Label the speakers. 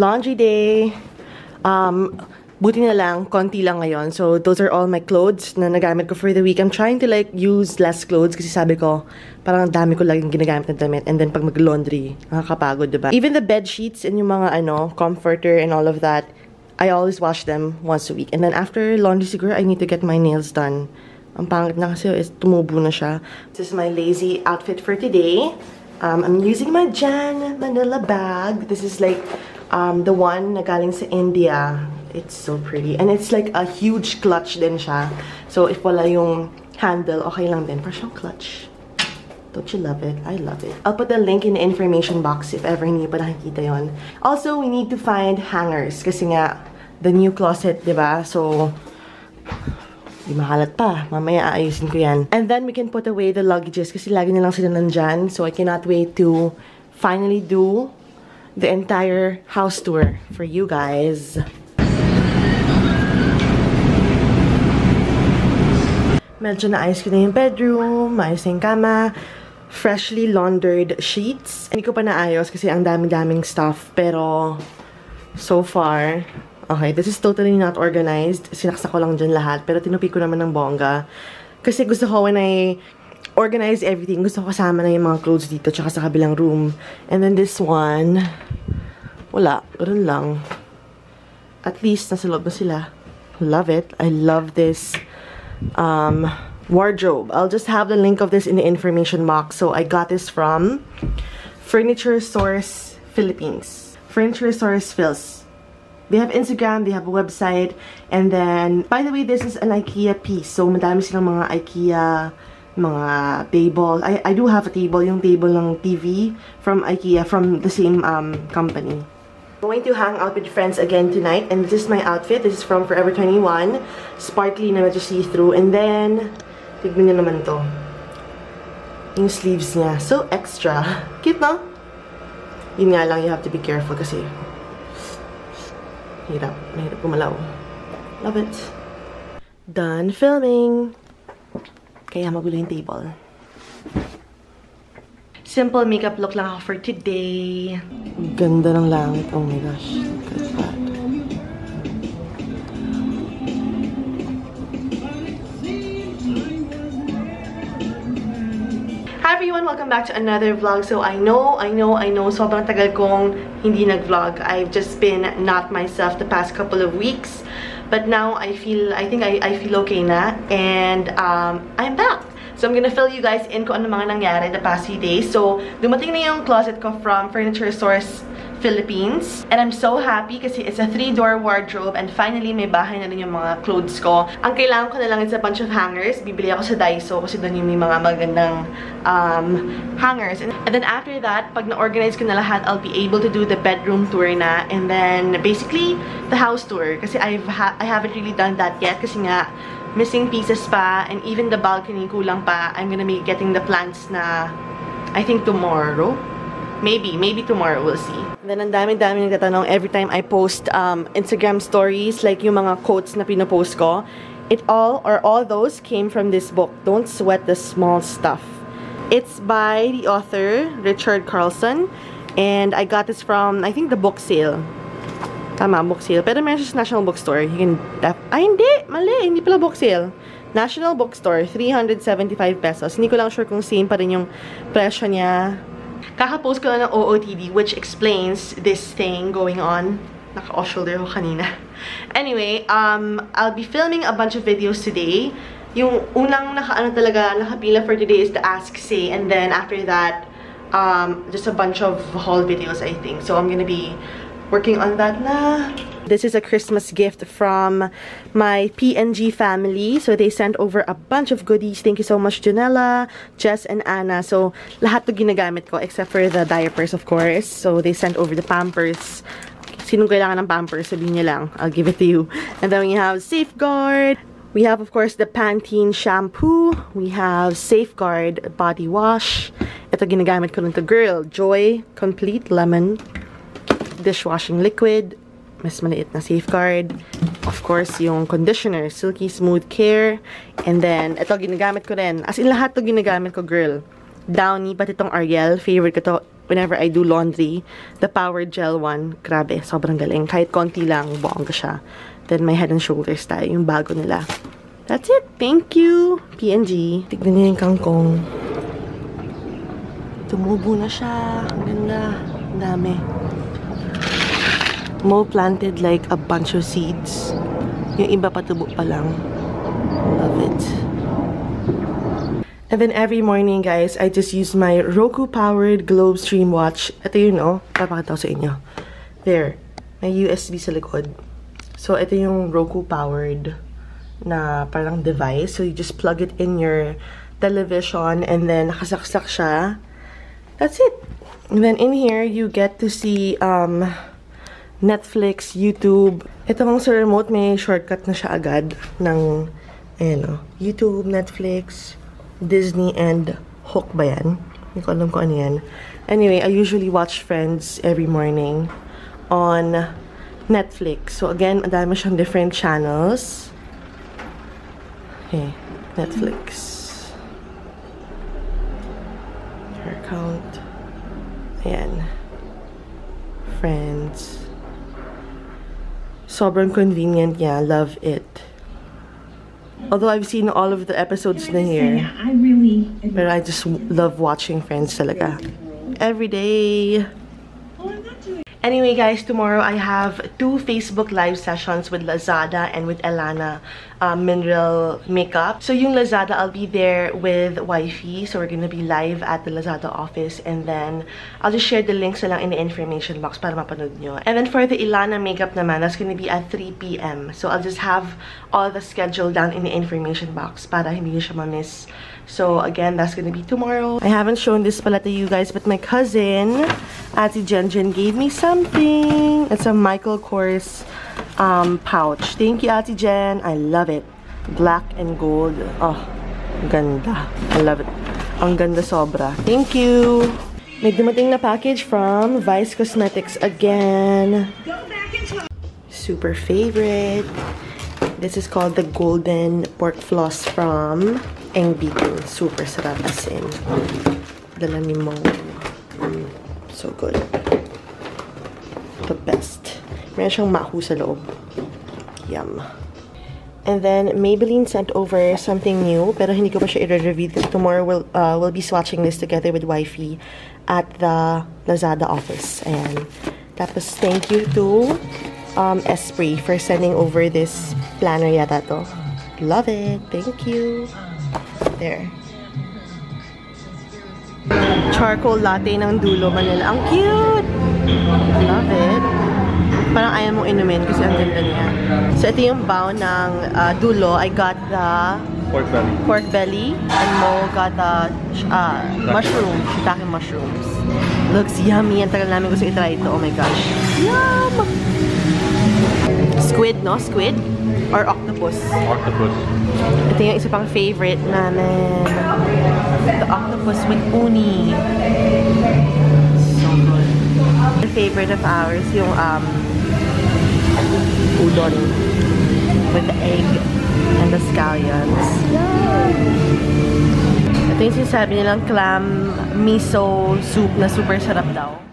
Speaker 1: laundry day. Um, buti na lang, konti lang ngayon. So, those are all my clothes na nagamit ko for the week. I'm trying to like use less clothes kasi sabi ko, parang ang dami ko laging ginagamit na damit. And then pag mag-laundry, nakakapagod, diba? Even the bed sheets and yung mga ano, comforter and all of that, I always wash them once a week. And then after laundry siguro, I need to get my nails done. Ang pangit na kasi is tumubo na siya. This is my lazy outfit for today. Um, I'm using my Jan Manila bag. This is like um, the one na galing sa India. It's so pretty. And it's like a huge clutch din siya. So if wala yung handle, okay lang din. Para siyang clutch. Don't you love it? I love it. I'll put the link in the information box if ever hindi pa nakikita yon. Also, we need to find hangers. Kasi nga, the new closet, di ba? So, di makalat pa. Mamaya aayusin ko yan. And then we can put away the luggages kasi lagi na lang sila nandyan. So I cannot wait to finally do the entire house tour for you guys. Medyo naayos ko na yung bedroom, maayos na yung kama, freshly laundered sheets. Hindi ko pa naayos kasi ang dami-daming stuff, pero so far, okay, this is totally not organized. Sinaksa ko lang dyan lahat, pero tinupi ko naman ng bongga. Kasi gusto ko when I organize everything, gusto ko kasama na yung mga clothes dito, tsaka sa kabilang room. And then this one, wala, ganun lang. At least, nasa loob na sila. Love it. I love this um, wardrobe. I'll just have the link of this in the information box. So I got this from Furniture Source Philippines. Furniture Source Phils. They have Instagram, they have a website, and then, by the way, this is an IKEA piece. So, madami silang mga IKEA, mga table. I, I do have a table, yung table ng TV from IKEA, from the same um, company. Going to hang out with friends again tonight, and this is my outfit. This is from Forever 21. Sparkly na medyo see-through. And then, tignan niyo naman to. Yung sleeves niya. So extra. Cute, no? Yun nga lang, you have to be careful kasi hirap. Mahirap gumalaw. Love it. Done filming. Kaya magulo yung table. Simple makeup look lang ako for today. Ganda ng langit. Oh my gosh. Look at that. Hi everyone! Welcome back to another vlog. So I know, I know, I know, sobrang tagal kong hindi nag-vlog. I've just been not myself the past couple of weeks. But now I feel, I think I, I feel okay na. And um, I'm back. So I'm gonna fill you guys in kung ano mga nangyari the past few days. So dumating na yung closet ko from Furniture Source Philippines. And I'm so happy kasi it's a three-door wardrobe and finally may bahay na rin yung mga clothes ko. Ang kailangan ko na lang is a bunch of hangers. Bibili ako sa Daiso kasi doon yung may mga magandang um, hangers. And, then after that, pag na-organize ko na lahat, I'll be able to do the bedroom tour na and then basically the house tour kasi I've ha I haven't really done that yet kasi nga missing pieces pa and even the balcony kulang pa. I'm gonna be getting the plants na I think tomorrow. Maybe, maybe tomorrow, we'll see. And then, ang dami-dami nagtatanong every time I post um, Instagram stories, like yung mga quotes na pinopost ko. It all, or all those, came from this book, Don't Sweat the Small Stuff. It's by the author, Richard Carlson, and I got this from, I think, the book sale. Tama, book sale. Pero meron sa National Bookstore. You can, ay, hindi! Mali! Hindi pala book sale. National Bookstore, 375 pesos. Hindi ko lang sure kung same pa rin yung presyo niya Kaka-post ko lang ng OOTD which explains this thing going on. Naka-off shoulder ko kanina. Anyway, um, I'll be filming a bunch of videos today. Yung unang naka-ano talaga, nakapila for today is the Ask Say. And then after that, um, just a bunch of haul videos, I think. So I'm gonna be working on that na. This is a Christmas gift from my PNG family. So they sent over a bunch of goodies. Thank you so much, Janella, Jess, and Anna. So lahat to ginagamit ko except for the diapers, of course. So they sent over the Pampers. Sinong kailangan ng Pampers, sabihin niyo lang. I'll give it to you. And then we have Safeguard. We have, of course, the Pantene shampoo. We have Safeguard body wash. Ito ginagamit ko ng to girl. Joy Complete Lemon dishwashing liquid mas maliit na safeguard. Of course, yung conditioner, Silky Smooth Care. And then, ito, ginagamit ko rin. As in, lahat to ginagamit ko, girl. Downy, but itong Ariel, favorite ko to whenever I do laundry. The Power Gel one, grabe, sobrang galing. Kahit konti lang, bongga siya. Then my Head and Shoulders tayo, yung bago nila. That's it. Thank you, P&G. Tignan niyo yung kangkong. Tumubo na siya. Ang ganda. Ang dami. Mo planted like a bunch of seeds. Yung iba patubo pa lang. Love it. And then every morning, guys, I just use my Roku-powered Globe Stream watch. Ito yun, oh. Papakita ko sa inyo. There. May USB sa likod. So, ito yung Roku-powered na parang device. So, you just plug it in your television and then nakasaksak siya. That's it. And then in here, you get to see um, Netflix, YouTube. Ito kong sa remote, may shortcut na siya agad ng ayan, oh, YouTube, Netflix, Disney, and Hook ba yan? Hindi ko alam kung ano yan. Anyway, I usually watch Friends every morning on Netflix. So again, ang dami siyang different channels. Okay, Netflix. Her account. Ayan. Friends. Sobrang convenient niya. Love it. Although I've seen all of the episodes na here.
Speaker 2: I really
Speaker 1: But I just love watching Friends talaga. Every day.
Speaker 2: Oh, I'm not doing
Speaker 1: Anyway, guys, tomorrow I have two Facebook live sessions with Lazada and with Elana um, Mineral Makeup. So yung Lazada, I'll be there with Wifey. So we're gonna be live at the Lazada office. And then I'll just share the links lang in the information box para mapanood nyo. And then for the Ilana Makeup naman, that's gonna be at 3 p.m. So I'll just have all the schedule down in the information box para hindi siya ma-miss. So again, that's gonna be tomorrow. I haven't shown this pala to you guys, but my cousin, Ati Jenjen, gave me something. It's a Michael Kors um, pouch. Thank you, Ate Jen. I love it. Black and gold. Oh, ganda. I love it. Ang ganda sobra. Thank you. May dumating na package from Vice Cosmetics again. Super favorite. This is called the Golden Pork Floss from Eng Super sarap as. Dala ni Mo. So good. The best. Meron siyang mahu sa loob. Yum. And then Maybelline sent over something new, pero hindi ko pa siya i-review. Tomorrow we'll, uh, we'll be swatching this together with Wifey at the Lazada office. Ayan. Tapos thank you to um, Esprit for sending over this planner yata to. Love it. Thank you. There. Charcoal latte ng dulo Manila. Ang cute! Love it. Parang ayaw mong inumin kasi ang ganda niya. So, ito yung bow ng uh, dulo. I got the
Speaker 3: Pork belly.
Speaker 1: pork belly and Mo got the uh, mushroom, shiitake mushrooms. Looks yummy. Ang tagal namin gusto i-try ito. Oh my gosh. Yum! Squid, no? Squid? Or octopus?
Speaker 3: Octopus.
Speaker 1: Ito yung isa pang favorite namin. The octopus with uni. So good. The favorite of ours, yung um, udon with the egg and the scallions. Ito yung sinasabi nilang clam miso soup na super sarap daw.